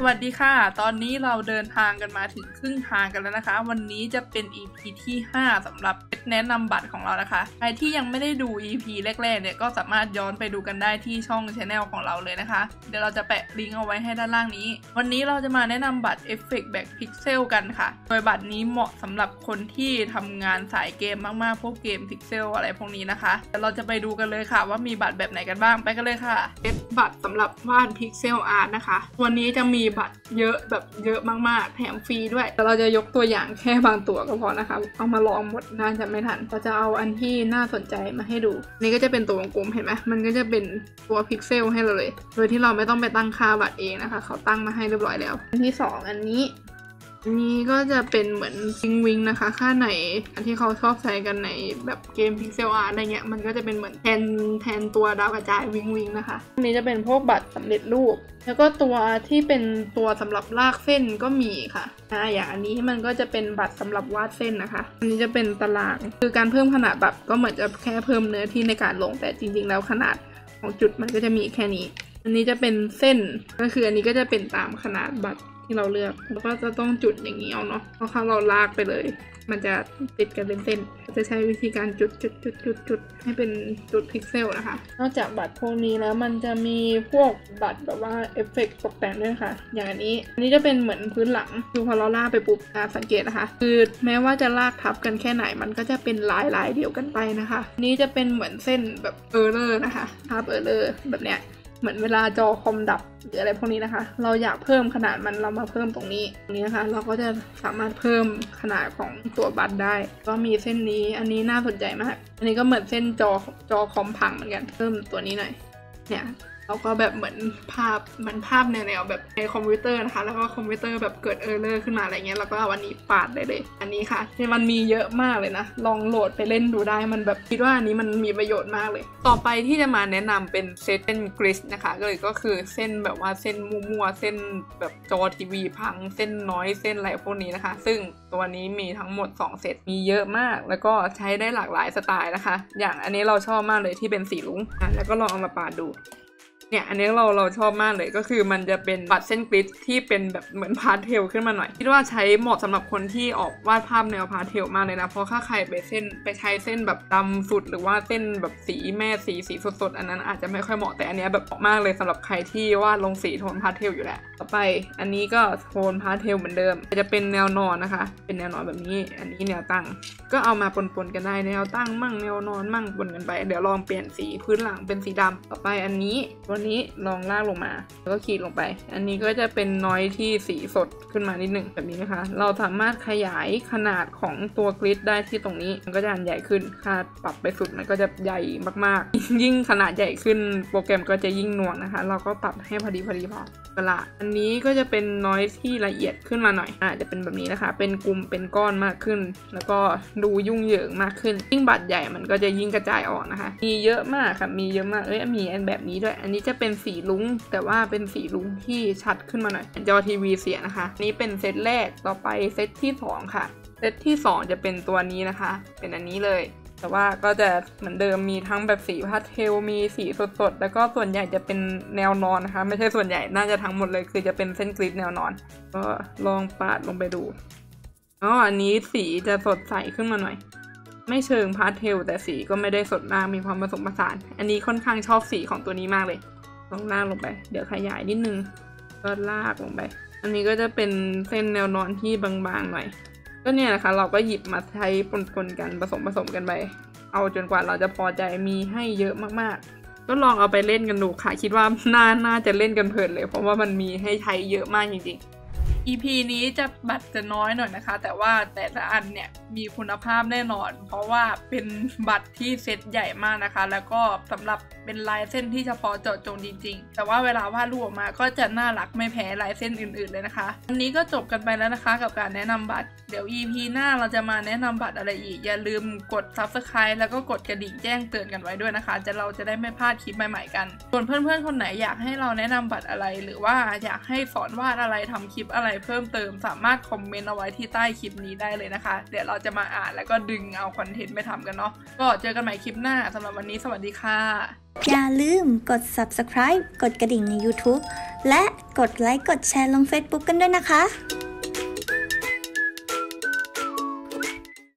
สวัสดีค่ะ ตอนนี้เราเดินทางกันมาถึงครึ่งทางกันแล้วนะคะ วันนี้จะเป็น EP ที่ 5สำหรับ แนะนำบัตรของเรานะคะ ใครที่ยังไม่ได้ดู EP แรกๆเนี่ยก็สามารถย้อนไปดูกันได้ที่ช่องช anel ของเราเลยนะคะ เดี๋ยวเราจะแปะลิงก์เอาไว้ให้ด้านล่างนี้ วันนี้เราจะมาแนะนำบัตร Effect Back Pixel กันค่ะ โดยบัตรนี้เหมาะสำหรับคนที่ทำงานสายเกมมากๆ พวกเกมพิกเซลอะไรพวกนี้นะคะเดี๋ยวเราจะไปดูกันเลยค่ะ ว่ามีบัตรแบบไหนกันบ้างไปกันเลยค่ะเซต brush สำหรับวาด pixel art นะคะ วันนี้จะมีบัตรเยอะแบบเยอะมากๆ แถมฟรีด้วยแต่เราจะยกตัวอย่างแค่บางตัวก็พอนะคะ เอามาลองหมดน่าจะไม่ทันเราจะเอาอันที่น่าสนใจมาให้ดู นี่ก็จะเป็นตัววงกลมเห็นไหมมันก็จะเป็นตัวพิกเซลให้เราเลย โดยที่เราไม่ต้องไปตั้งค่าบัตรเองนะคะ เขาตั้งมาให้เรียบร้อยแล้ว อันที่สองอันนี้ อันนี้ก็จะเป็นเหมือนวิ้งวิ้งนะคะ ค่าไหน อันที่เขาชอบใช้กันในแบบเกม pixel art อะไรเงี้ย มันก็จะเป็นเหมือนแทนแทนตัวดาวกระจายวิ้งวิ้งนะคะ อันนี้จะเป็นพวกบัตรสำเร็จรูป แล้วก็ตัวที่เป็นตัวสำหรับลากเส้นก็มีค่ะอ่าอย่างอันนี้มันก็จะเป็นบัตรสำหรับวาดเส้นนะคะ อันนี้จะเป็นตาราง คือการเพิ่มขนาดแบบก็เหมือนจะแค่เพิ่มเนื้อที่ในการลง แต่จริง ๆ แล้วขนาดของจุดมันก็จะมีแค่นี้ อันนี้จะเป็นเส้น ก็คืออันนี้ก็จะเป็นตามขนาดบัตร ที่เราเลือกแล้วก็จะต้องจุดอย่างนี้เอาเนาะเพราะถ้าเราลากไปเลย มันจะติดกันเป็นเส้นจะใช้วิธีการจุดจุดจุดจุดจุดให้เป็นจุดพิกเซลนะคะ นอกจากบัตรพวกนี้แล้วมันจะมีพวกบัตรแบบว่าเอฟเฟกต์ตกแต่งด้วยค่ะ อย่างอันนี้ อันนี้จะเป็นเหมือนพื้นหลังคือพอเราลากไปปุ๊บอะสังเกตนะคะ คือแม้ว่าจะลากทับกันแค่ไหนมันก็จะเป็นลายลายเดียวกันไปนะคะ นี้จะเป็นเหมือนเส้นแบบ error นะคะภาพ error แบบเนี้ย เหมือนเวลาจอคอมดับหรืออะไรพวกนี้นะคะ เราอยากเพิ่มขนาดมันเรามาเพิ่มตรงนี้ตรงนี้นะคะ เราก็จะสามารถเพิ่มขนาดของตัวบัตรได้ ก็มีเส้นนี้อันนี้น่าสนใจมาก อันนี้ก็เหมือนเส้นจอจอคอมพังเหมือนกันเพิ่มตัวนี้หน่อยเนี่ย แล้วก็แบบเหมือนภาพเหมือนภาพแนวๆแบบในคอมพิวเตอร์นะคะ แล้วก็คอมพิวเตอร์แบบเกิด error ขึ้นมาอะไรเงี้ยแล้วก็เอาอันนี้ปาดได้เลย อันนี้ค่ะที่มันมีเยอะมากเลยนะ ลองโหลดไปเล่นดูได้มันแบบคิดว่าอันนี้มันมีประโยชน์มากเลย ต่อไปที่จะมาแนะนำเป็นเซตเป็น glitch นะคะก็เลยก็คือเส้นแบบว่าเส้นมัวๆเส้นแบบจอทีวีพังเส้น noise เส้นอะไรพวกนี้นะคะ ซึ่งตัวนี้มีทั้งหมด 2 เซตมีเยอะมาก แล้วก็ใช้ได้หลากหลายสไตล์นะคะ อย่างอันนี้เราชอบมากเลยที่เป็นสีรุ้งอะแล้วก็ลองเอามาปาดดู เนี่ยอันนี้เราเราชอบมากเลยก็คือมันจะเป็น brush เส้น glitch ที่เป็นแบบเหมือนพาสเทลขึ้นมาหน่อยคิดว่าใช้เหมาะสำหรับคนที่ชอบวาดภาพแนวพาสเทลมากเลยนะเพราะถ้าใครไปเส้นไปใช้เส้นแบบดำสุด หรือว่าเส้นแบบสีแม่สีสีสดๆอันนั้นอาจจะไม่ค่อยเหมาะแต่อันนี้แบบเหมาะมากเลยสำหรับใครที่วาดลงสีโทนพาสเทลอยู่แหละต่อไปอันนี้ก็โทนพาสเทลเหมือนเดิม จะเป็นแนวนอนนะคะ เป็นแนวนอนแบบนี้ อันนี้แนวตั้ง ก็เอามาปนๆกันได้แนวตั้งมั่งแนวนอนมั่งปนกันไป เดี๋ยวลองเปลี่ยนสีพื้นหลังเป็นสีดำต่อไปอันนี้ตัวนี้ลองลากลงมา แล้วก็ขีดลงไป อันนี้ก็จะเป็นน้อยที่สีสดขึ้นมานิดหนึ่งแบบนี้นะคะ เราสามารถขยายขนาดของตัวกริดได้ที่ตรงนี้ มันก็จะอันใหญ่ขึ้นค่าปรับไปสุดมันก็จะใหญ่มากๆ ยิ่งขนาดใหญ่ขึ้นโปรแกรมก็จะยิ่งหน่วงนะคะ เราก็ปรับให้พอดีพอดีพอเวลาอันนี้ก็จะเป็นน้อยที่ละเอียดขึ้นมาหน่อยอาจจะเป็นแบบนี้นะคะ เป็นกลุ่มเป็นก้อนมากขึ้น แล้วก็ดูยุ่งเหยิงมากขึ้น ยิ่งบัตรใหญ่มันก็จะยิ่งกระจายออกนะคะ มีเยอะมากค่ะมีเยอะมากเอ้ยมีอันแบบนี้ด้วยอันนี้จะเป็นสีลุ้ง แต่ว่าเป็นสีลุ้งที่ชัดขึ้นมาหน่อยจอทีวีเสียนะคะ นี่เป็นเซตแรกต่อไปเซตที่สองค่ะ เซตที่ 2 จะเป็นตัวนี้นะคะ เป็นอันนี้เลย แต่ว่าก็จะเหมือนเดิมมีทั้งแบบสีพาสเทลมีสีสดๆ แล้วก็ส่วนใหญ่จะเป็นแนวนอนนะคะ ไม่ใช่ส่วนใหญ่น่าจะทั้งหมดเลย คือจะเป็นเส้น glitch แนวนอน ก็ลองปาดลงไปดูอ๋ออันนี้สีจะสดใสขึ้นมาหน่อยไม่เชิงพาสเทลแต่สีก็ไม่ได้สดมากมีความผสมผสาน อันนี้ค่อนข้างชอบสีของตัวนี้มากเลย ลองลากลงไป เดี๋ยวขยายนิดนึง ก็ลากลงไป อันนี้ก็จะเป็นเส้นแนวนอนที่บางๆหน่อย ก็เนี่ยนะคะ เราก็หยิบมาใช้ปนๆกันผสมผสมกันไป เอาจนกว่าเราจะพอใจมีให้เยอะมากๆ ก็ลองเอาไปเล่นกันดูค่ะ คิดว่าน่าน่าจะเล่นกันเพลินเลย เพราะว่ามันมีให้ใช้เยอะมากจริงๆ EP นี้จะบัตรจะน้อยหน่อยนะคะ แต่ว่าแต่ละอันเนี่ยมีคุณภาพแน่นอน เพราะว่าเป็นบัตรที่เซตใหญ่มากนะคะ แล้วก็สำหรับเป็นลายเส้นที่เฉพาะเจาะจงจริงๆ แต่ว่าเวลาวาดรูปออกมาก็จะน่ารักไม่แพ้ลายเส้นอื่นๆเลยนะคะอันนี้ก็จบกันไปแล้วนะคะ กับการแนะนำบัตรเดี๋ยว EP หน้าเราจะมาแนะนำบัตรอะไรอีก อย่าลืมกด Subscribe แล้วก็กดกระดิ่งแจ้งเตือนกันไว้ด้วยนะคะ จะเราจะได้ไม่พลาดคลิปใหม่ๆกันส่วนเพื่อนๆคนไหนอยากให้เราแนะนำบัตรอะไร หรือว่าอยากให้สอนวาดอะไรทำคลิปอะไรเพิ่มเติมสามารถคอมเมนต์เอาไว้ที่ใต้คลิปนี้ได้เลยนะคะ เดี๋ยวเราจะมาอ่านแล้วก็ดึงเอาคอนเทนต์ไปทำกันเนาะก็เจอกันใหม่คลิปหน้าสำหรับวันนี้สวัสดีค่ะ อย่าลืมกด subscribe กดกระดิ่งใน YouTube และกดไลค์กดแชร์ลง Facebook กันด้วยนะคะ